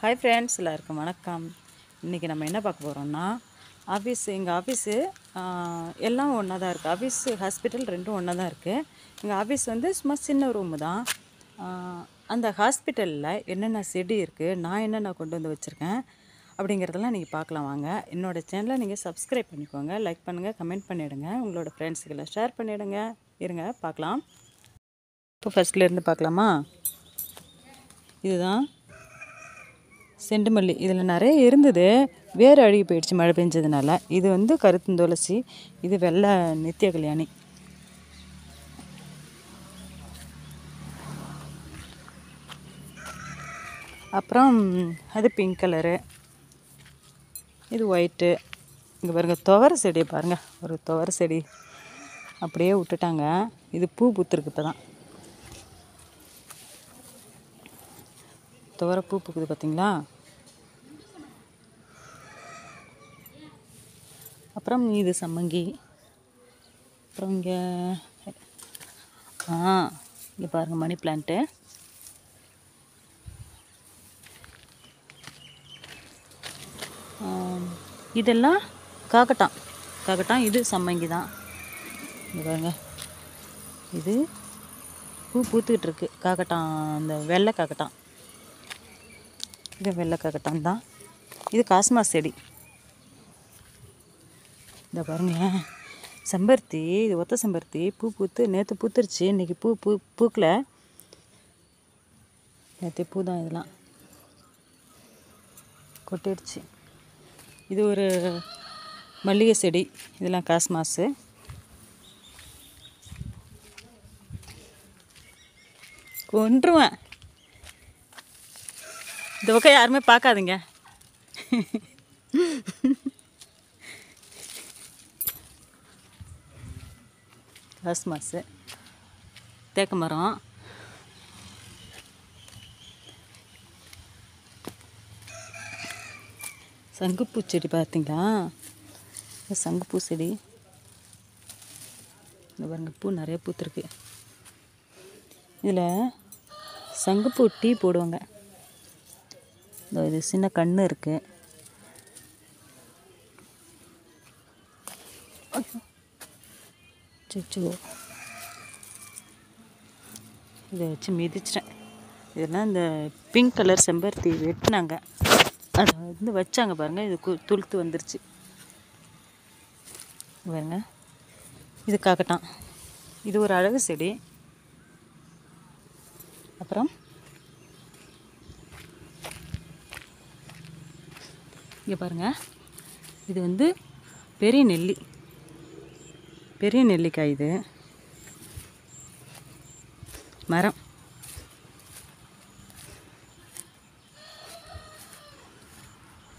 Hi friends எல்லாருக்கும் வணக்கம். இன்றைக்கி நம்ம என்ன பார்க்க போகிறோம்னா ஆஃபீஸ் எங்கள் ஆஃபீஸு எல்லாம் ஒன்றா தான் இருக்குது ஆஃபீஸ் ஹாஸ்பிட்டல் ரெண்டும் ஒன்றா தான் இருக்குது எங்கள் ஆஃபீஸ் வந்து சும்மா சின்ன ரூமு தான். அந்த ஹாஸ்பிட்டலில் என்னென்ன செடி இருக்குது நான் என்னென்ன கொண்டு வந்து வச்சுருக்கேன் அப்படிங்கிறதெல்லாம் நீங்கள் பார்க்கலாம் வாங்க. என்னோடய சேனலை நீங்கள் சப்ஸ்கிரைப் பண்ணிக்கோங்க லைக் பண்ணுங்கள் கமெண்ட் பண்ணிவிடுங்க உங்களோட ஃப்ரெண்ட்ஸுக்கெல்லாம் ஷேர் பண்ணிவிடுங்க இருங்க பார்க்கலாம். இப்போ ஃபஸ்ட்லேருந்து பார்க்கலாமா? இதுதான். செண்டுமல்லி இதில் நிறைய இருந்தது. வேறு அழுகி போயிடுச்சு மழை பெஞ்சதுனால. இது வந்து கருத்துந்துளசி இது வெள்ளை நித்திய கல்யாணி. அப்புறம் அது பிங்க் கலரு இது ஒயிட்டு இங்கே பாருங்க துவர செடியை பாருங்கள் ஒரு துவர செடி அப்படியே விட்டுட்டாங்க. இது பூ பூத்துருக்கு இப்போ தான் துவர பூ பூக்குது பார்த்தீங்களா அப்புறம் இது சம்மங்கி. அப்புறம் இங்கே ஆ இங்கே பாருங்கள் மணி பிளான்ட்டு இதெல்லாம் காக்கட்டான் காக்கட்டான் இது சம்மங்கி தான். இங்கே பாருங்க. இது பூ பூத்துக்கிட்டு இருக்கு. காக்கட்டான் அந்த வெள்ளை காக்கட்டான் இது வெள்ளை தான். இது காஸ்மா செடி. இந்த பாருங்க. செம்பருத்தி இது ஒத்த செம்பருத்தி. பூ பூத்து நேற்று பூத்துருச்சு. இன்றைக்கி பூ பூ பூக்கல. நேற்று பூ தான் இதெல்லாம். கொட்டிடுச்சு. இது ஒரு மல்லிகை செடி. இதெல்லாம் காஸ்மாஸு கொன்றுவேன். இந்த பக்கம் யாருமே பார்க்காதீங்க. காஸ்மாஸு தேக்க மரம். சங்குப்பூ செடி பார்த்தீங்களா? சங்குப்பூ செடி. இந்த பாருங்க பூ நிறைய பூத்துருக்கு. இதில் சங்குப்பூ டீ போடுவாங்க. இதோ இது சின்ன கண்ணு இருக்குது சிச்சோ இதை வச்சு மிதிச்சிட்டேன். இதெல்லாம் இந்த பிங்க் கலர் செம்பருத்தி வெட்டினாங்க. அதை வந்து வச்சாங்க பாருங்கள் இது கு- துளுத்து வந்துருச்சு. பாருங்க. இது காக்கட்டான் இது ஒரு அழகு செடி. அப்புறம் இங்கே பாருங்கள் இது வந்து பெரிய நெல்லி. பெரிய நெல்லிக்காய் இது. மரம்.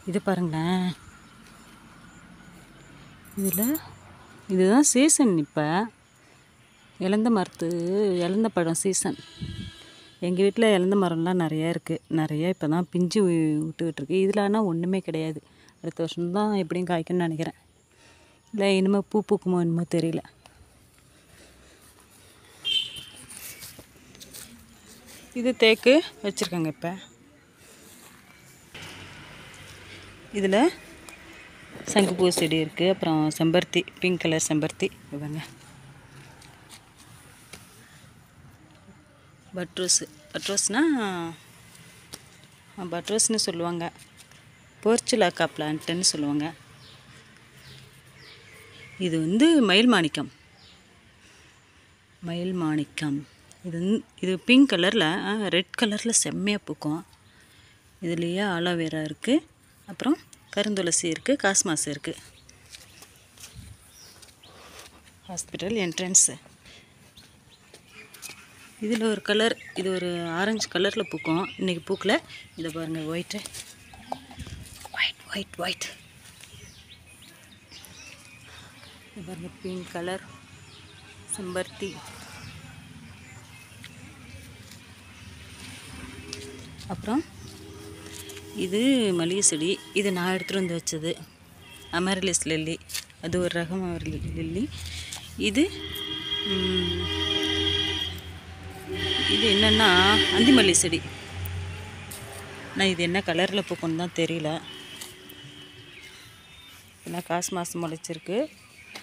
இது பாருங்களேன். இதில் இதுதான் சீசன் இப்போ. இழந்த மரத்து இழந்த பழம் சீசன் எங்கள் வீட்டில் இலந்த மரம்லாம் நிறையா இருக்குது நிறையா இப்போ தான் பிஞ்சு விட்டுக்கிட்டுருக்கு. விட்டுக்கிட்டு இதில் ஆனால் ஒன்றுமே கிடையாது. அடுத்த வருஷம் தான் எப்படியும் காய்க்கும்னு நினைக்கிறேன். இல்லை இனிமேல் பூ பூக்குமோ என்னமோ தெரியல. இது தேக்கு வச்சுருக்காங்க இப்போ. இதில் சங்குப்பூ செடி இருக்குது அப்புறம் செம்பருத்தி பிங்க் கலர் செம்பருத்தி. இவங்க. பட்ரோஸு. பட்ரோஸ்னா பட்ரோஸ்னு சொல்லுவாங்க. போர்ச்சுலாக்கா பிளான்ட்டுன்னு சொல்லுவாங்க. இது வந்து மயில் மாணிக்கம். மயில் மாணிக்கம். இது இது பிங்க் கலரில் ரெட் கலரில் செம்மையாக பூக்கும். இதுலேயே ஆலோவேரா இருக்குது அப்புறம் கருந்துளசி இருக்குது காஸ்மாஸ் இருக்குது ஹாஸ்பிட்டல் என்ட்ரன்ஸு இதில் ஒரு கலர் இது ஒரு ஆரஞ்சு கலரில் பூக்கும். இன்றைக்கி பூக்கல. இதை பாருங்கள் ஒயிட்டு ஒயிட் ஒயிட் ஒயிட் இது பாருங்கள் பிங்க் கலர் செம்பருத்தி. அப்புறம் இது மளிகை செடி. இது நான் எடுத்துகிட்டு வந்து வச்சது. அமரலிஸ் லில்லி அது ஒரு ரகம் அமரலி லில்லி இது இது என்னென்னா அந்திமல்லி செடி. ஆனால் இது என்ன கலரில் பூக்குன்னு தான் தெரியல. ஏன்னா காசு மாதம் முளைச்சிருக்கு.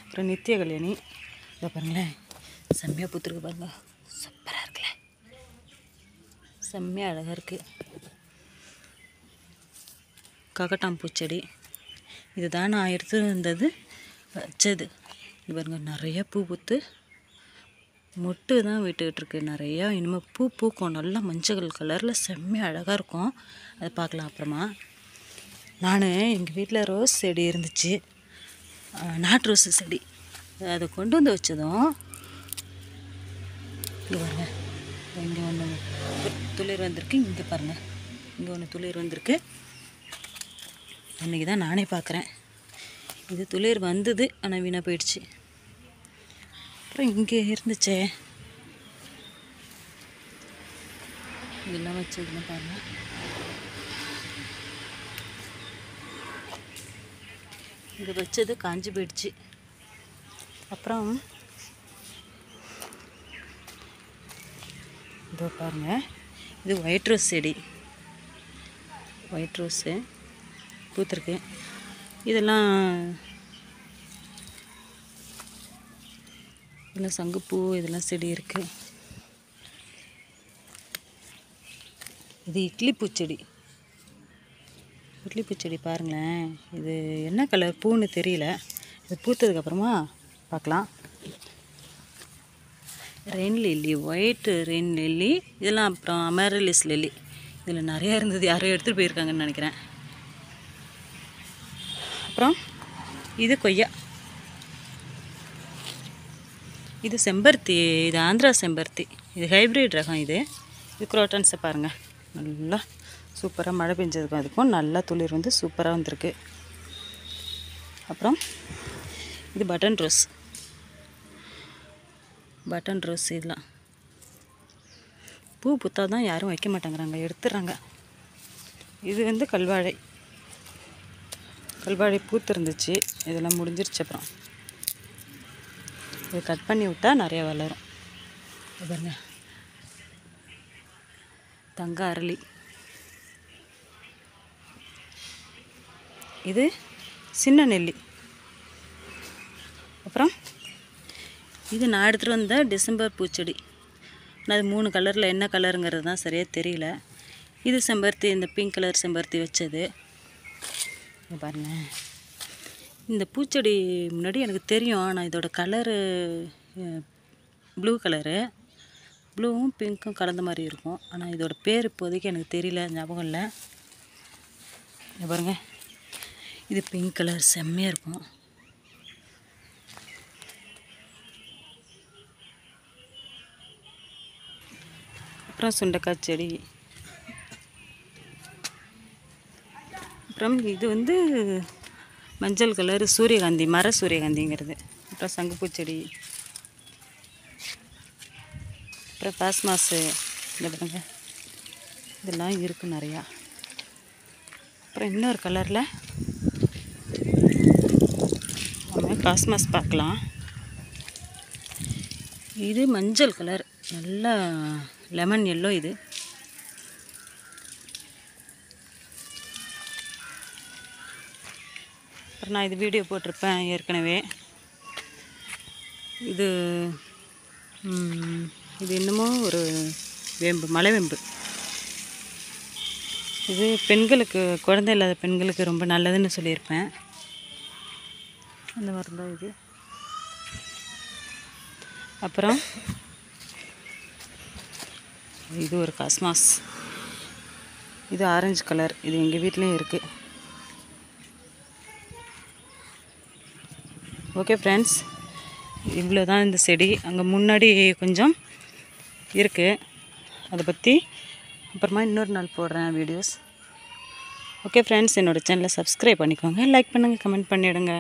அப்புறம் நித்திய கல்யாணி. இதை பாருங்களேன். செம்மையாக பூத்துருக்கு பாருங்க. சூப்பராக இருக்குல்ல. செம்மையாக அழகாக இருக்குது ககட்டாம் பூச்செடி. இதுதான் நான் எடுத்து வந்தது வச்சது. இது பாருங்க நிறைய பூ பூத்து மொட்டு தான் விட்டுக்கிட்டு இருக்கு நிறையா இனிமேல் பூ பூக்கும். நல்லா மஞ்சள் கலரில் செம்மையாக அழகாக இருக்கும். அதை பார்க்கலாம் அப்புறமா. நான் எங்கள் வீட்டில் ரோஸ் செடி இருந்துச்சு. நாட்டு ரோஸ் செடி. அதை கொண்டு வந்து வச்சதும் இங்கே பாருங்கள் இங்கே ஒன்று துளிர் வந்திருக்கு. இங்கே பாருங்கள் இங்கே ஒன்று துளிர் வந்திருக்கு. அன்றைக்கி தான் நானே பார்க்குறேன். இது துளிர் வந்தது ஆனால் வீணாக போயிடுச்சு. அப்புறம் இங்கே இருந்துச்சே. இதெல்லாம் வச்சதுன்னு பாருங்க. இங்கே வச்சது காஞ்சி போயிடுச்சு. அப்புறம் இதோ பாருங்க. இது ஒயிட் ரோஸ் செடி. ஒயிட் ரோஸு பூத்துருக்கு. இதெல்லாம் இதெல்லாம் சங்குப்பூ இதெல்லாம் செடி இருக்குது இது இட்லி பூச்செடி. இட்லி பூச்செடி பாருங்களேன். இது என்ன கலர் பூன்னு தெரியல. இது பூத்ததுக்கப்புறமா பார்க்கலாம். Rain lily white rain lily இதெல்லாம் அப்புறம் அமரலிஸ் லில்லி. இதில் நிறையா இருந்தது. யாரோ எடுத்துகிட்டு போயிருக்காங்கன்னு நினைக்கிறேன். அப்புறம் இது கொய்யா. இது செம்பருத்தி இது ஆந்திரா செம்பருத்தி. இது ஹைப்ரிட் ரகம் இது. இது குரோட்டன்ஸை பாருங்கள் நல்லா சூப்பராக மழை பெஞ்சதுக்கும் அதுக்கும் நல்லா துளிர் வந்து சூப்பராக வந்திருக்கு. அப்புறம் இது பட்டன் ரோஸ் பட்டன் ரோஸ் இதெல்லாம். பூ புத்தா தான் யாரும் வைக்க மாட்டேங்கிறாங்க. எடுத்துடுறாங்க. இது வந்து கல்வாழை. கல்வாழை பூத்திருந்துச்சு. இதெல்லாம் முடிஞ்சிருச்சு அப்புறம். இது கட் பண்ணி விட்டால் நிறைய வளரும். பாருங்க. தங்க அரளி. இது சின்ன நெல்லி. அப்புறம் இது நான் எடுத்துகிட்டு வந்த டிசம்பர் பூச்செடி. ஆனால் அது மூணு கலரில் என்ன கலருங்கிறது தான் சரியாக தெரியல. இது செம்பருத்தி இந்த பிங்க் கலர் செம்பருத்தி வச்சது. பாருங்கள் இந்த பூச்செடி முன்னாடி எனக்கு தெரியும். ஆனால் இதோட கலரு ப்ளூ கலரு ப்ளூவும் பிங்க்கும் கலந்த மாதிரி இருக்கும். ஆனால் இதோட பேர் இப்போதைக்கு எனக்கு தெரியல ஞாபகம் இல்லை. பாருங்கள் பாருங்க. இது பிங்க் கலர் செம்மையாக இருக்கும். அப்புறம் சுண்டைக்காய் செடி. அப்புறம் இது வந்து மஞ்சள் கலர் சூரியகாந்தி மர சூரியகாந்திங்கிறது. அப்புறம் சங்குப்பூ செடி அப்புறம் பாஸ்மாஸு இந்த பாருங்க. இதெல்லாம் இருக்குது நிறையா. அப்புறம் இன்னொரு கலரில் நம்ம காஸ்மாஸ் பார்க்கலாம். இது மஞ்சள் கலர் நல்லா லெமன் எல்லோ இது. அப்புறம் நான் இது வீடியோ போட்டிருப்பேன் ஏற்கனவே. இது இது என்னமோ ஒரு வேம்பு மலைவேம்பு. இது பெண்களுக்கு குழந்தை இல்லாத பெண்களுக்கு ரொம்ப நல்லதுன்னு சொல்லியிருப்பேன். அந்த மாதிரி தான் இது. அப்புறம் இது ஒரு காஸ்மாஸ் இது ஆரஞ்சு கலர் இது எங்கள் வீட்லேயும் இருக்குது ஓகே ஃப்ரெண்ட்ஸ் இவ்வளோ தான் இந்த செடி. அங்கே முன்னாடி கொஞ்சம் இருக்குது அதை பற்றி அப்புறமா இன்னொரு நாள் போடுறேன் வீடியோஸ் ஓகே ஃப்ரெண்ட்ஸ் என்னோடய சேனலை சப்ஸ்கிரைப் பண்ணிக்கோங்க. லைக் பண்ணுங்கள் கமெண்ட் பண்ணிவிடுங்க